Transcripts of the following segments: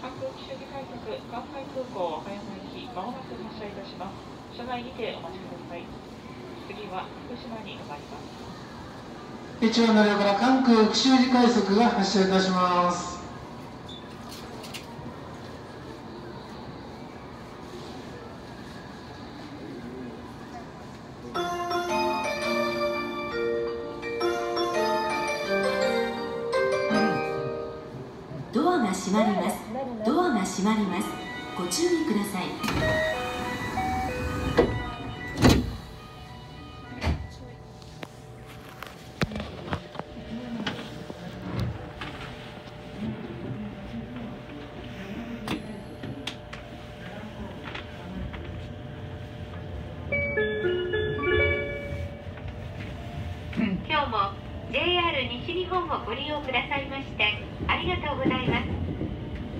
関空基地快速関西空港和歌山行きまもなく発車いたします。車内にてお待ちください。次は福島に向かいます。一番乗り場から関空岸和快速が発車いたします。ドアが閉まります。ドアが閉まります。ご注意ください。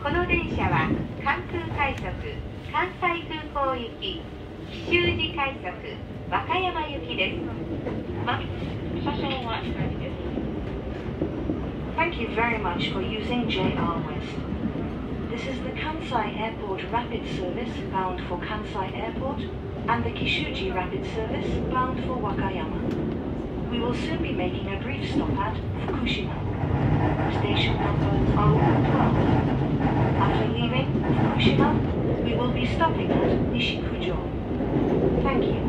この電車は関空快速関西空港行き紀州路快速和歌山行きですま車掌は左です Thank you very much for using JR West. This is the Kansai Airport Rapid Service bound for Kansai Airport and the Kishuji Rapid Service bound for Wakayama. We will soon be making a brief stop at Fukushima, station number 012. After leaving Fukushima, we will be stopping at Nishikujo. Thank you.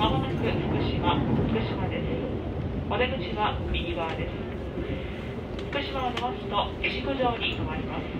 まもなく福島福島ですお出口は右側です福島を出ますと西九条に止まります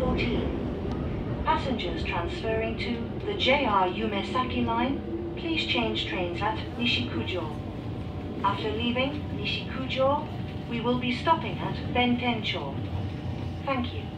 014. Passengers transferring to the JR Yumesaki line, please change trains at Nishikujo. After leaving Nishikujo, we will be stopping at Bentencho. Thank you.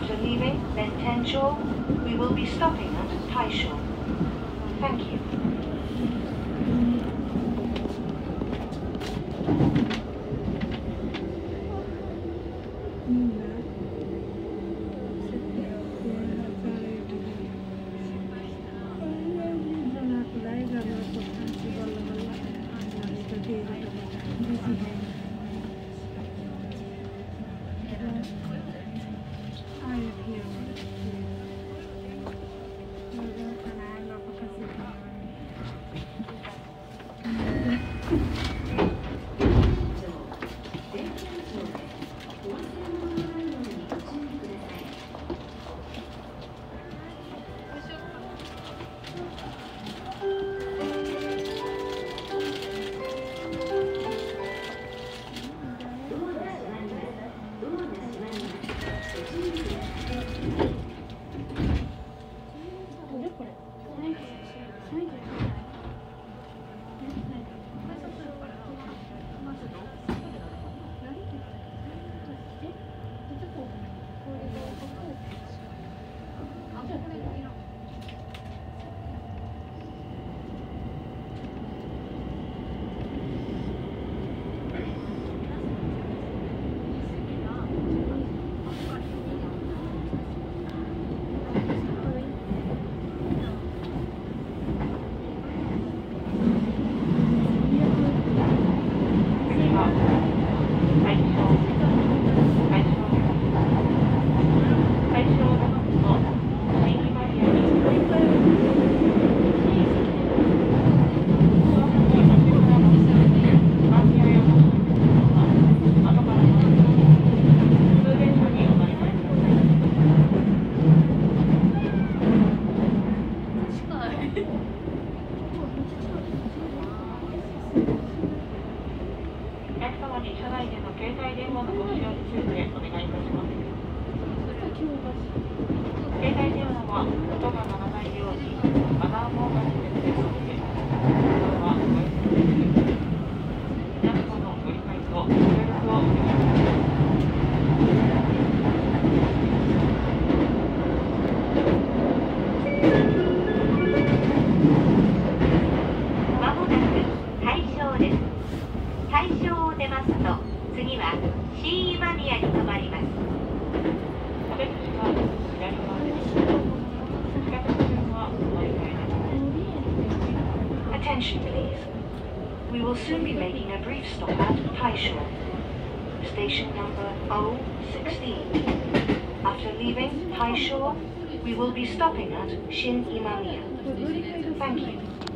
After leaving Bentencho, we will be stopping at Taisho. Thank you. train stop at Taisho, station number 016. After leaving Taisho, we will be stopping at Shin Imamiya. Thank you.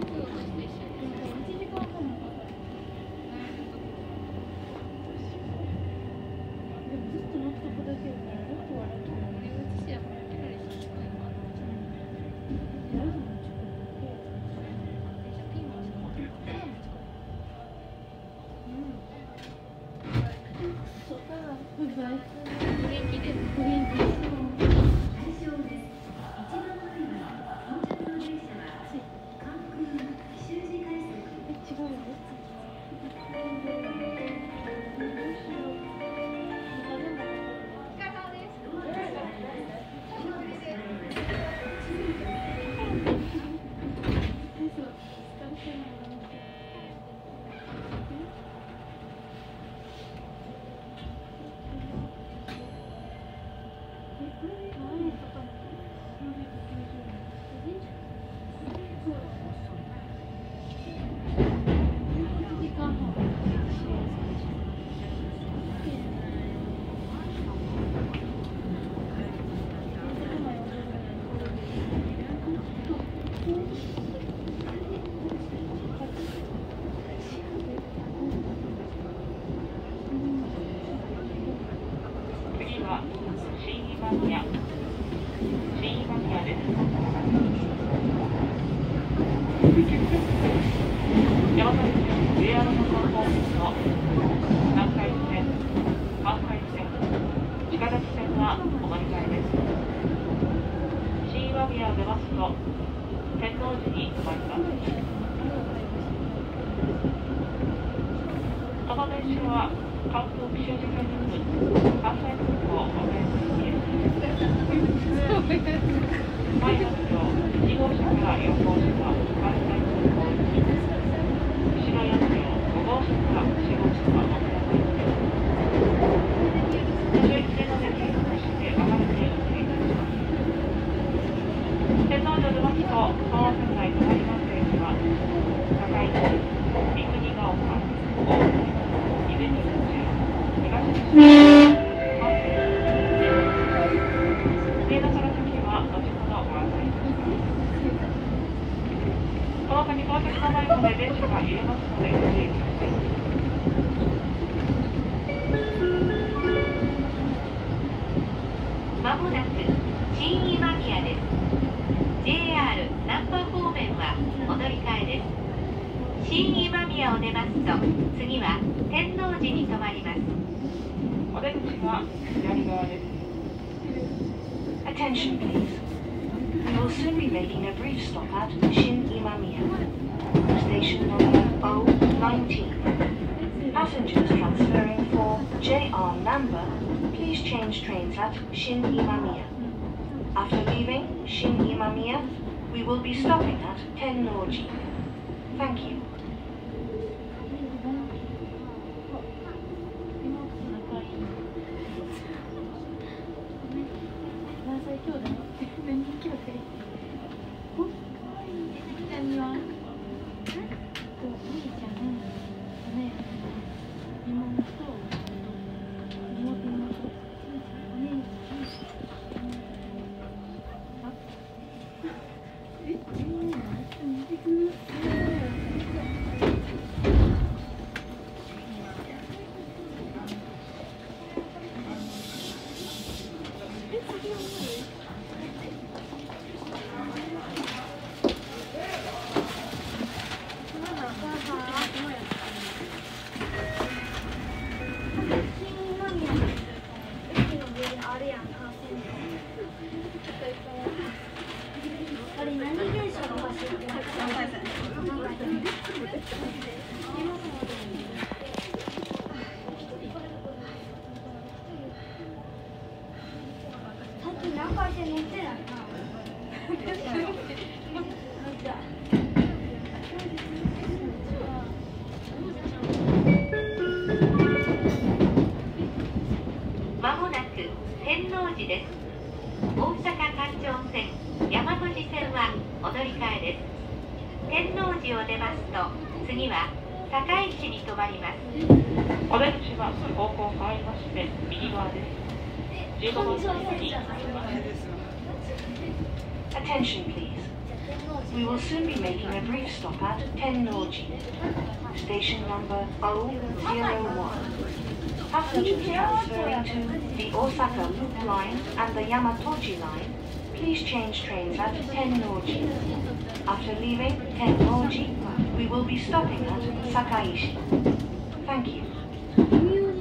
の南海線、関海線、伊香崎線がりえです。ます、西空港、前、号車から4号車 stop at Shin Imamiya, station number O19. Passengers transferring for JR Namba, please change trains at Shin Imamiya. After leaving Shin Imamiya, we will be stopping at Tennoji. Thank you. まもなく天王寺です大阪環状線大和路線はお乗り換えです天王寺を出ますと次は堺市に停まりますお出口は方向変わりまして右側です15番線に停まります Attention please. We will soon be making a brief stop at Tennoji, station number O01. Passengers transferring to Osaka Loop Line and the Yamatoji Line, please change trains at Tennoji. After leaving Tennoji, we will be stopping at Sakaishi. Thank you.